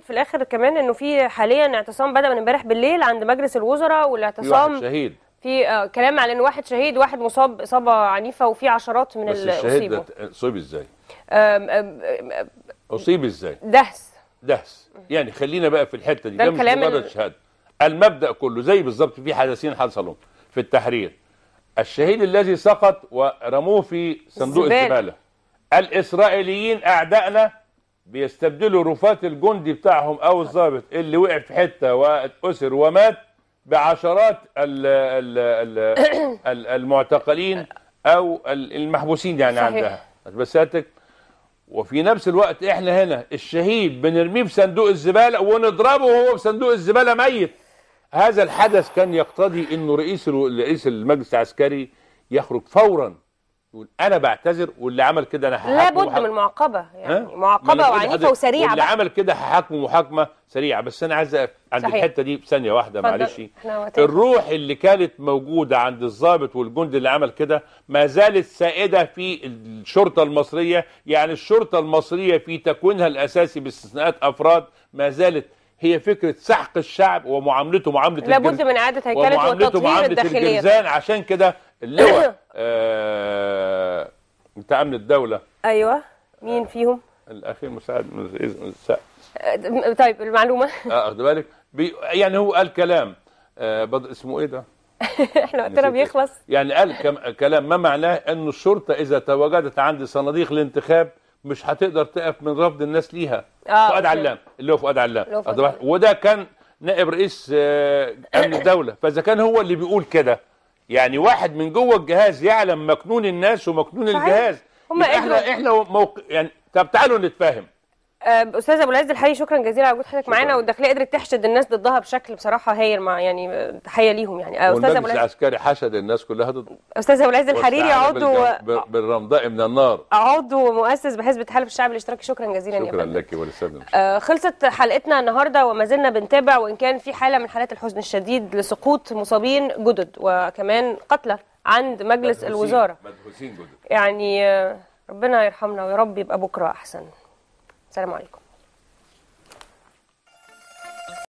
في الآخر كمان انه في حاليا اعتصام بدأ من امبارح بالليل عند مجلس الوزراء في واحد والاعتصام شهيد. في آه، كلام على ان واحد شهيد واحد مصاب إصابة عنيفة وفي عشرات من بس اللي الشهيد ده اصيبوا أصيب إزاي؟ أصيب إزاي؟ دهس. دهس. يعني خلينا بقى في الحتة دي ده ده مش مجرد شهادة. المبدأ كله زي بالظبط في حدثين حصلوا في التحرير. الشهيد الذي سقط ورموه في صندوق. الزبالة. الإسرائيليين أعدائنا بيستبدلوا رفات الجندي بتاعهم أو الضابط اللي وقع في حتة واتأسر ومات بعشرات ال ال ال ال المعتقلين أو ال- المحبوسين يعني صحيح. عندها بساتك وفي نفس الوقت إحنا هنا الشهيد بنرميه في صندوق الزبالة ونضربه وهو في صندوق الزبالة ميت هذا الحدث كان يقتضي إنه رئيس رئيس المجلس العسكري يخرج فورا يقول أنا بعتذر واللي عمل كده أنا هحاكمه لابد محاك- من معقبه ها؟ يعني معقبه بقول وعنيفة وسريعة واللي بقى عمل كده هحاكمه محاكمة سريعة بس أنا عايز عند صحيح. الحتة دي بثانيه واحدة. معلش. الروح اللي كانت موجودة عند الضابط والجندي اللي عمل كده ما زالت سائدة في الشرطة المصرية يعني الشرطة المصرية في تكوينها الأساسي باستثناءات أفراد ما زالت هي فكرة سحق الشعب ومعاملته معاملة لابد من إعادة هيكلة وتطهير الداخلية عشان كده اللواء آه بتاع امن الدولة. أيوه. مين فيهم؟ الأخير مساعد آه، طيب المعلومة. آه واخد بالك. يعني هو قال كلام آه بض... اسمه إيه ده؟ إحنا وقتنا بيخلص يعني قال كم... كلام. ما معناه إنه الشرطة إذا تواجدت عند صناديق الانتخاب مش هتقدر تقف من رفض الناس ليها. آه، فؤاد. علام اللي هو فؤاد علام؟ وده كان نائب رئيس آه، أمن الدولة. فإذا كان هو اللي بيقول كده يعني واحد من جوه الجهاز يعلم مكنون الناس ومكنون صحيح. الجهاز هم إحنا. إحنا موق... يعني طب تعالوا نتفاهم آه، أستاذ أبو العز الحقيقي شكرا جزيلا على وجود حضرتك. معانا والداخليه قدرت تحشد الناس ضدها بشكل بصراحة هايل مع يعني آه، تحية ليهم يعني. آه، أستاذ أبو العز العسكري حشد الناس كلها ضد أستاذ أبو العز الحريري عضو بالرمضاء من النار. عضو مؤسس بحزب التحالف الشعبي الاشتراكي. شكرا جزيلا شكرا لك وللسادة آه، خلصت حلقتنا النهارده وما زلنا بنتابع وإن كان في حالة من حالات الحزن الشديد لسقوط مصابين جدد وكمان قتلى عند مجلس الوزارة. مدهوسين جدا يعني ربنا يرحمنا ويا رب يبقى بكرة أحسن. السلام عليكم.